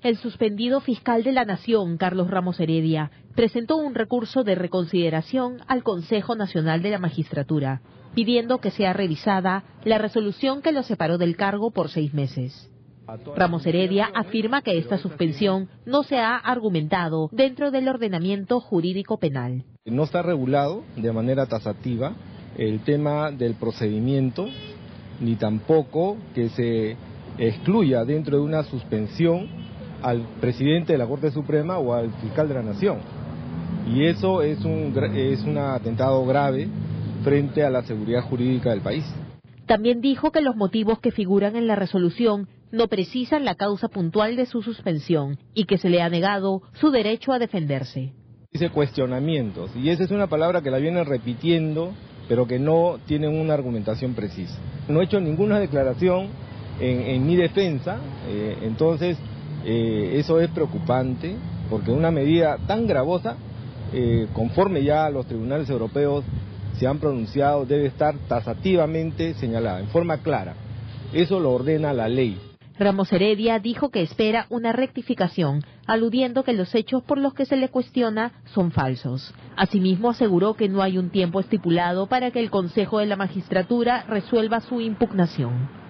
El suspendido fiscal de la Nación, Carlos Ramos Heredia, presentó un recurso de reconsideración al Consejo Nacional de la Magistratura, pidiendo que sea revisada la resolución que lo separó del cargo por seis meses. Ramos Heredia afirma que esta suspensión no se ha argumentado dentro del ordenamiento jurídico penal. No está regulado de manera tasativa el tema del procedimiento, ni tampoco que se excluya dentro de una suspensión al presidente de la Corte Suprema o al fiscal de la Nación. Y eso es un, es un atentado grave frente a la seguridad jurídica del país. También dijo que los motivos que figuran en la resolución no precisan la causa puntual de su suspensión y que se le ha negado su derecho a defenderse. Dice cuestionamientos, y esa es una palabra que la vienen repitiendo, pero que no tienen una argumentación precisa. No he hecho ninguna declaración en, mi defensa, eh, entonces eh, eso es preocupante porque una medida tan gravosa, eh, conforme ya los tribunales europeos se han pronunciado, debe estar tasativamente señalada, en forma clara. Eso lo ordena la ley. Ramos Heredia dijo que espera una rectificación, aludiendo que los hechos por los que se le cuestiona son falsos. Asimismo, aseguró que no hay un tiempo estipulado para que el Consejo de la Magistratura resuelva su impugnación.